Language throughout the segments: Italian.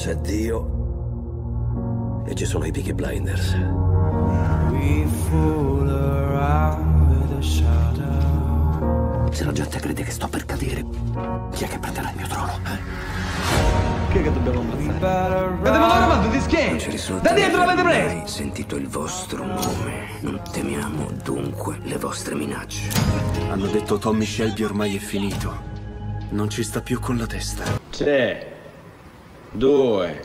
C'è Dio e ci sono i Peaky Blinders. Se la gente crede che sto per cadere, chi è che prenderà il mio trono? Chi è che dobbiamo ammazzare? Run. armato di risulta Da dietro di l'avete preso! mai sentito il vostro nome. Non temiamo dunque le vostre minacce. Hanno detto Tommy Shelby ormai è finito. Non ci sta più con la testa. Tre, due,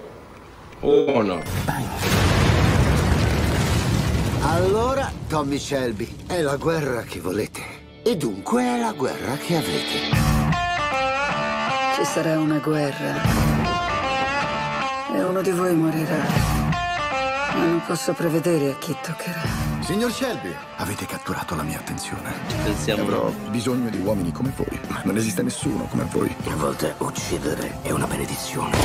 uno. Allora, Tommy Shelby, è la guerra che volete. E dunque è la guerra che avrete. Ci sarà una guerra e uno di voi morirà. Ma non posso prevedere a chi toccherà. Signor Shelby, avete catturato la mia attenzione. Pensiamo Avrò bisogno di uomini come voi, ma non esiste nessuno come voi. A volte uccidere è una benedizione. E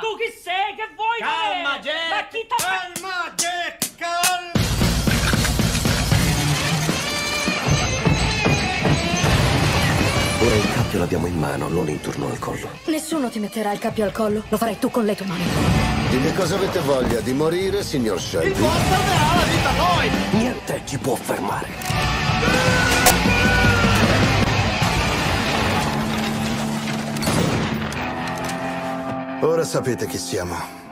tu chi sei? Che vuoi? Calma, Jack! Ma chi t'ha Calma, Ora il cappio l'abbiamo in mano, non intorno al collo. Nessuno ti metterà il cappio al collo, lo farai tu con le tue mani. Di che cosa avete voglia? Di morire, signor Shelby? Niente ci può fermare. Ora sapete chi siamo.